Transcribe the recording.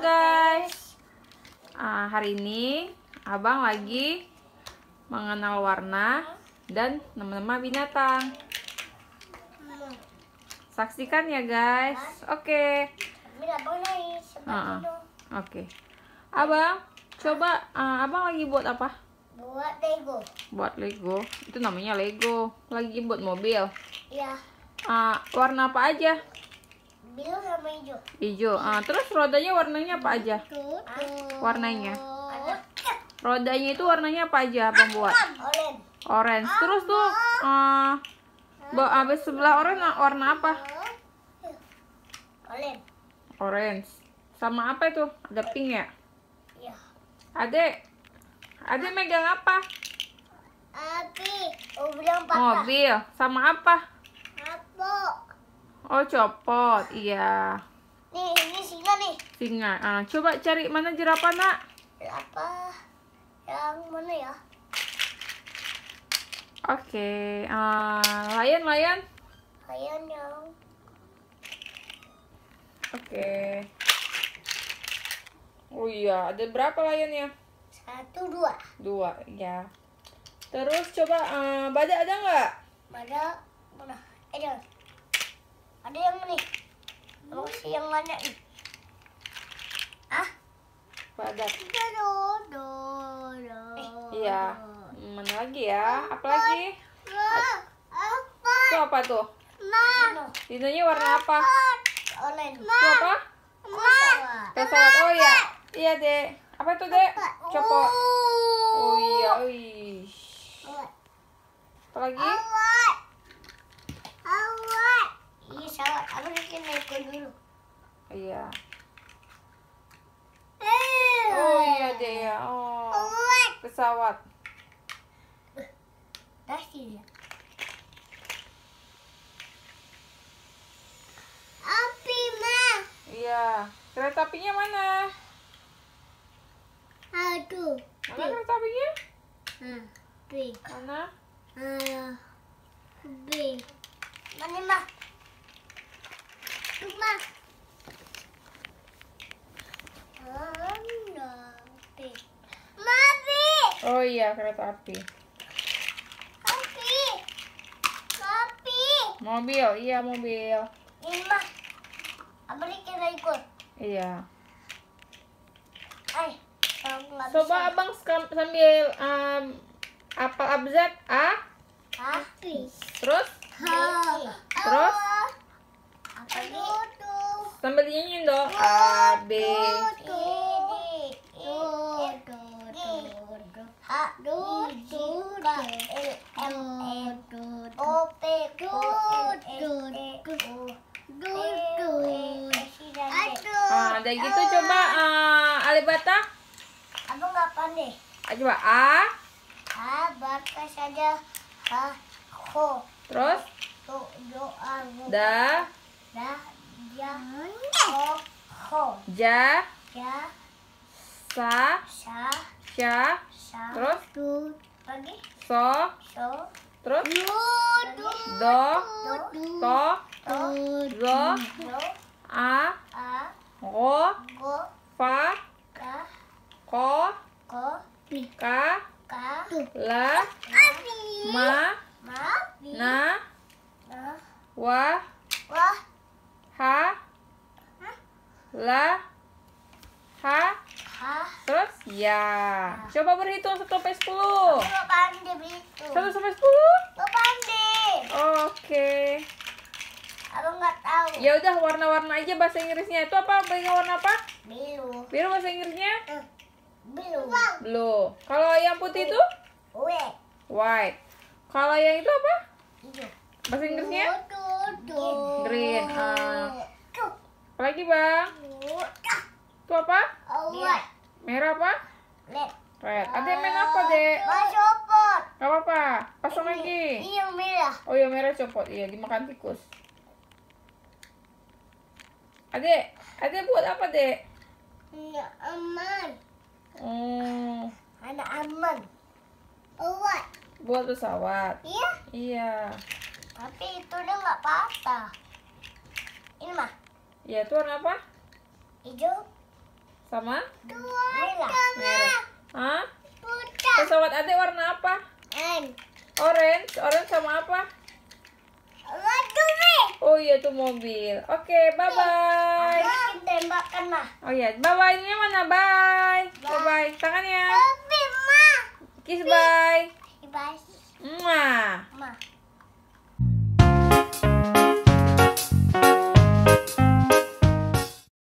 Guys. Ah, Hari ini Abang lagi mengenal warna dan nama-nama binatang. Saksikan ya guys. Oke. Abang naik seperti Ah. Oke. Abang coba ah, Abang lagi buat apa? Buat Lego. Buat Lego. Itu namanya Lego. Lagi buat mobil. Ya, Ah, Warna apa aja? biru sama hijau. Hijau Ah, Terus rodanya warnanya apa aja? Warnanya Rodanya itu warnanya apa aja abang buat? orange. Orange. Terus tuh eh ba- abis sebelah orange warna apa? Orange. Orange. Sama apa itu? Ada pink ya? Ya. Adek. Adek megang apa? Api. Mobil. Sama apa? Oh, copot. Iya. Nih, ini singa nih. Singa. Ah, coba cari mana jerapah, Nak? Apa? Yang mana ya? Oke. Ah, layan, layan. Ayam yang Oke. Oh iya, ada berapa layannya? satu dua. Dua, ya. Terus coba eh, badak ada nggak? Mana? Mana? Ada. Ada yang nih. Mau si yang mana nih? Ah? Do, do. Iya. Mana lagi ya? Apa lagi? Apa? Itu apa tuh? Dinonya warna apa? Orange. Itu apa? Pesawat. Oh iya. Iya, Dek. Apa itu, Dek? Copot. Oh iya, wih. Apa lagi? Iya. Oh iya, Dek ya. Oh. Awat. Pesawat. Pasti dia. Api, Ma. Iya. Kereta apinya mana? Aduh. Mana kereta apinya? Hmm. Mana? Ayo. B. Mana, Ma? Tuh, Ma. Mana? B. Ma, B. Oh iya, kereta api. Api. Api. Mobil, iya mobil. Ini, Ma. Abang bikin ikut. Iya. Ay. Aku nggak Coba abang sambil um, apa abjad A, Api. terus Ha. Terus? Apa nih? sambil dinyanyiin dong A B ah dan gitu coba uh, alibata Abang nggak pandai. Ah, coba A. Ah, baca saja. Ha, ho, terus? Do, doa, da. Da, ja, ho, ho, ja. Ja, sa. Sa, sya sa, terus? Tu, lagi, so. So, terus? Du, du, do. do, to. To, zo do, a. A, ro go, fa. Ka, ko. Ko, ka. Ka, la. Api, ma. Ma, na. Na, wa. Wa, ha. La. Ha. Ha, terus ya. Coba berhitung 1 sampai 10 Lo pandai begitu. 1 sampai 10 Lo pandai. oke Abang nggak tahu. Ya udah warna-warna aja bahasa Inggrisnya itu apa bagi warna apa Biru. biru bahasa Inggrisnya Biru. blue kalau yang putih itu Ue. white kalau yang itu apa Hijau. bahasa Inggrisnya. Green, ah. Tuh. apa lagi bang itu apa White. merah apa Red. red ada yang main apa dek Mas copot. Gak apa-apa pasang lagi yang merah. oh yang merah copot iya dimakan tikus adek adek buat apa dek Ini aman. oh Anak aman. White. buat pesawat Iya. iya Tapi itu udah nggak patah. Iya, itu warna apa? Hijau. Sama? Merah. Merah. Hah? Putih. Pesawat adek warna apa? And. Orange. Orange sama apa? Iya, itu mobil. Oke, bye-bye. Bikin tembakan lah. Oh iya, bye-bye. Ini mana? Bye. Bye-bye. Tangannya. Tapi, Ma. Kiss bye. Bye. Mwah. Ma.